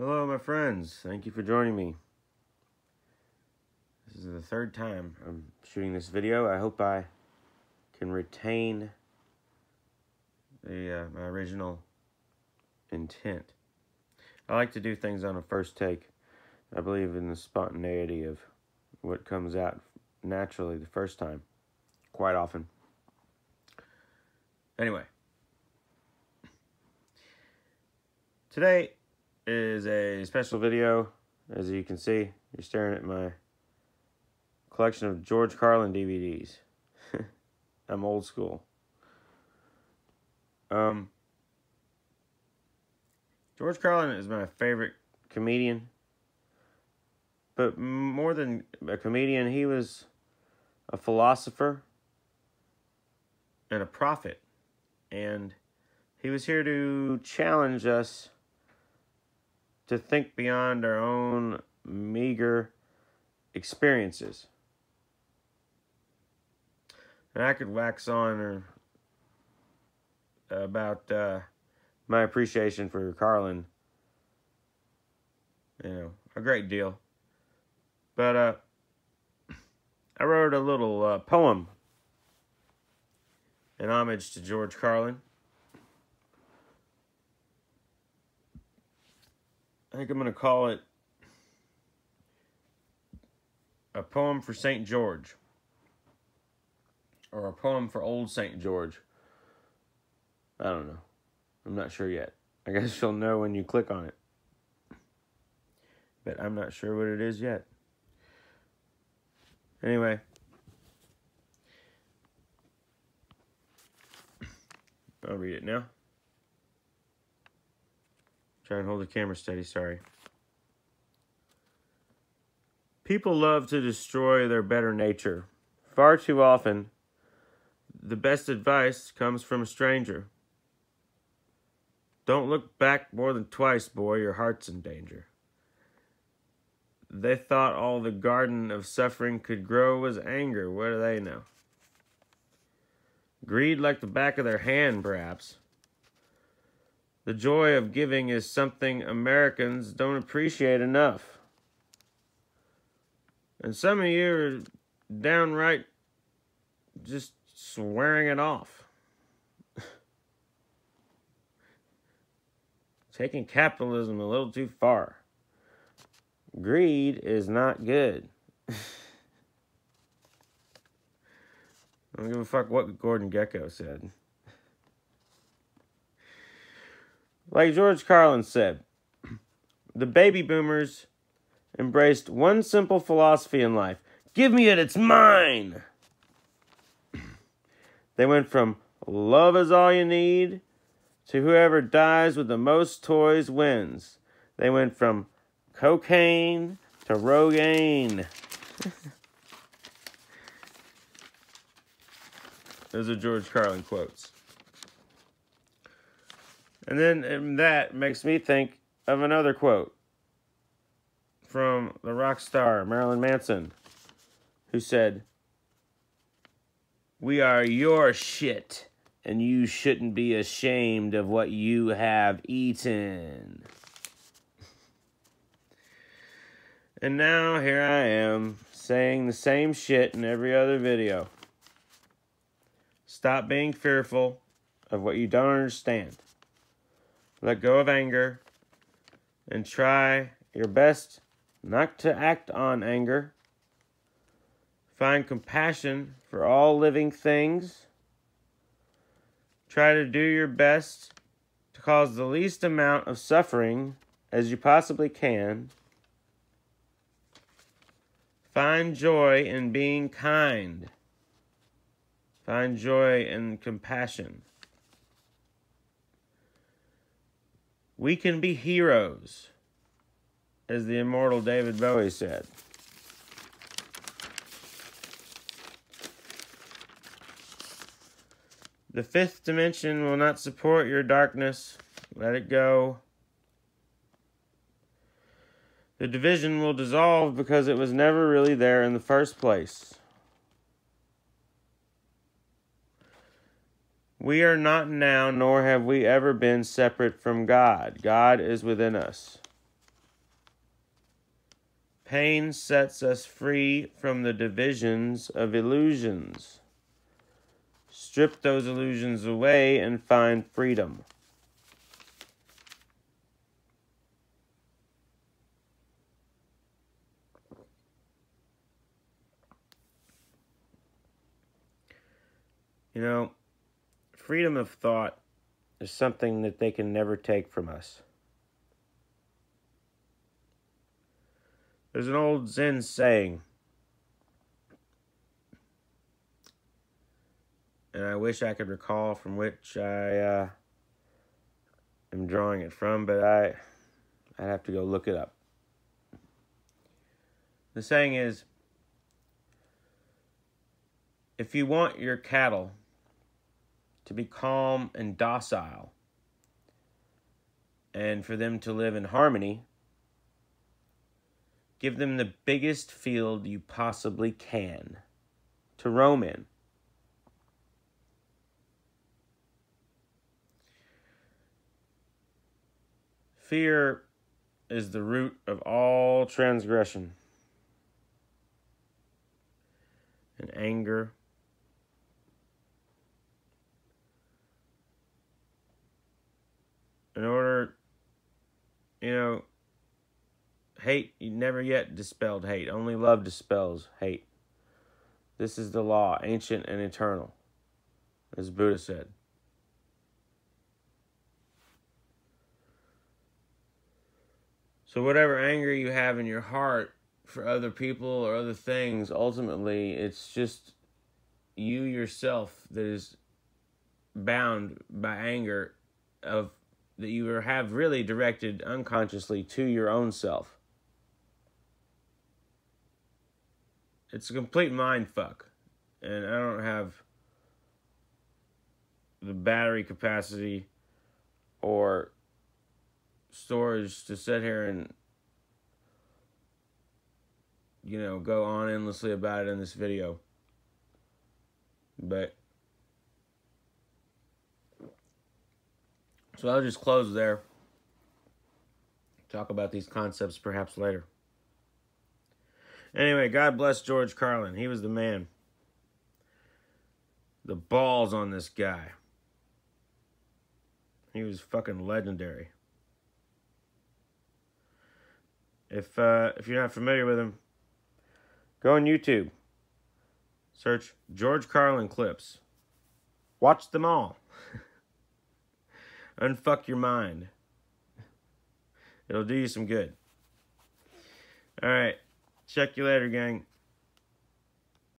Hello, my friends. Thank you for joining me. This is the third time I'm shooting this video. I hope I can retain the uh, my original intent. I like to do things on a first take. I believe in the spontaneity of what comes out naturally the first time, quite often. Anyway, today is a special video. As you can see, you're staring at my collection of George Carlin DVDs. I'm old school. Um, George Carlin is my favorite comedian. But more than a comedian, he was a philosopher and a prophet. And he was here to challenge us to think beyond our own meager experiences. And I could wax on about uh, my appreciation for Carlin, you know, a great deal. But uh, I wrote a little uh, poem in homage to George Carlin. I think I'm going to call it a poem for St. George or a poem for old St. George. I don't know. I'm not sure yet. I guess you'll know when you click on it. But I'm not sure what it is yet. Anyway. I'll read it now. Try and hold the camera steady, sorry. People love to destroy their better nature. Far too often, the best advice comes from a stranger. Don't look back more than twice, boy, your heart's in danger. They thought all the garden of suffering could grow was anger. What do they know? Greed like the back of their hand, perhaps. The joy of giving is something Americans don't appreciate enough. And some of you are downright just swearing it off. Taking capitalism a little too far. Greed is not good. I don't give a fuck what Gordon Gekko said. Like George Carlin said, the baby boomers embraced one simple philosophy in life give me it, it's mine. They went from love is all you need to whoever dies with the most toys wins. They went from cocaine to Rogaine. Those are George Carlin quotes. And then that makes me think of another quote from the rock star Marilyn Manson, who said, We are your shit, and you shouldn't be ashamed of what you have eaten. And now here I am saying the same shit in every other video. Stop being fearful of what you don't understand. Let go of anger and try your best not to act on anger. Find compassion for all living things. Try to do your best to cause the least amount of suffering as you possibly can. Find joy in being kind. Find joy in compassion. We can be heroes, as the immortal David Bowie said. The fifth dimension will not support your darkness. Let it go. The division will dissolve because it was never really there in the first place. We are not now, nor have we ever been separate from God. God is within us. Pain sets us free from the divisions of illusions. Strip those illusions away and find freedom. You know, freedom of thought is something that they can never take from us. There's an old Zen saying, and I wish I could recall from which I uh, am drawing it from, but I I'd have to go look it up. The saying is, if you want your cattle to be calm and docile, and for them to live in harmony, give them the biggest field you possibly can to roam in. Fear is the root of all transgression. And anger in order, you know, hate, never yet dispelled hate. Only love dispels hate. This is the law, ancient and eternal, as Buddha said. So, whatever anger you have in your heart for other people or other things, ultimately, it's just you yourself that is bound by anger of that you have really directed unconsciously to your own self. It's a complete mind fuck. And I don't have the battery capacity or storage to sit here and you know go on endlessly about it in this video but So I'll just close there. Talk about these concepts perhaps later. Anyway, God bless George Carlin. He was the man. The balls on this guy. He was fucking legendary. If uh, if you're not familiar with him, go on YouTube. Search George Carlin clips. Watch them all. Unfuck your mind. It'll do you some good. All right. Check you later, gang.